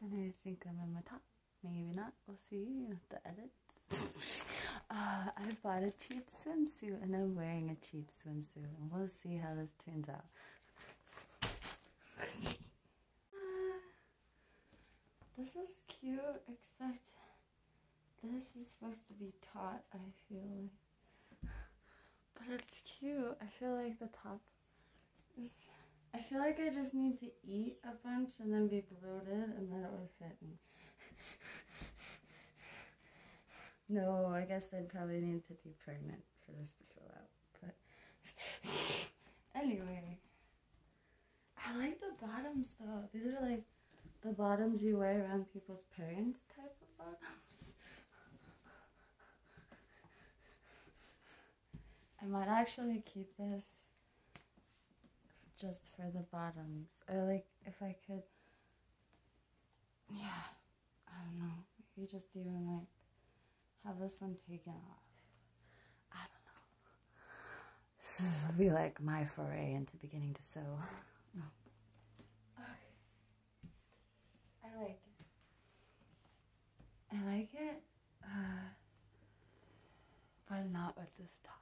Then I think I'm in my top. Maybe not. We'll see the edit. uh, I bought a cheap swimsuit and I'm wearing a cheap swimsuit. And we'll see how this turns out. this is cute, except this is supposed to be taut, I feel like. But it's cute. I feel like the top is. I feel like I just need to eat a bunch and then be bloated and then it would fit me. no, I guess I'd probably need to be pregnant for this to fill out. But anyway, I like the bottoms though. These are like the bottoms you wear around people's parents type of bottoms. I might actually keep this just for the bottoms. Or like if I could yeah, I don't know. Maybe just even like have this one taken off. I don't know. This will be like my foray into beginning to sew. No. Okay. I like it. I like it, uh, but not with this top.